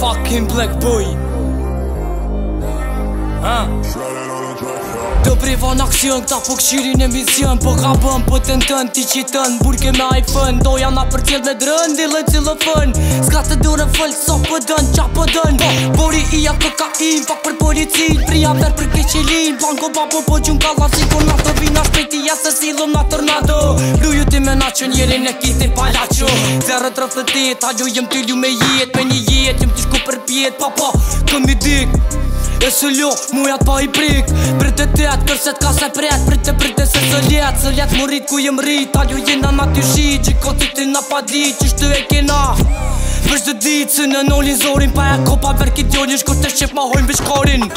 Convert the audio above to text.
Fucking black boy. Huh? Do priva në aksion, këta po këshirin e mision Po ka bëm, po të në tënë, ti që tënë Burke me iPhone, do janë a për tjelë me drënë Dile cilë fënë, s'ka të dure fëllë so për po dënë, qa për dënë Po, bori i a im, pak për policin Pria ver për keqilin, plan ko pa po gjun, kalla Si lasin po kur në të vina shpeti Ja se si lëm në tërnado Luju ti me qënë, jeri në kitin palacho Zerë të rëfëtit, halu jëm ty lju me jet Me një jet, jëm t'i shku për pjet Pa pa, këm dik, E së ljo, mujat pa i prik Për të të atë, për se t'ka se prejt Për të për se së ljet Së ljet më rrit ku jem rritë Ta ju jena ma t'y shi Gjiko t'y t'y na pa di e kena Vërshë dhe ditë Së në nolin zorin Pa e kopa pa verkit jonin të shqip ma hojnë bishkorin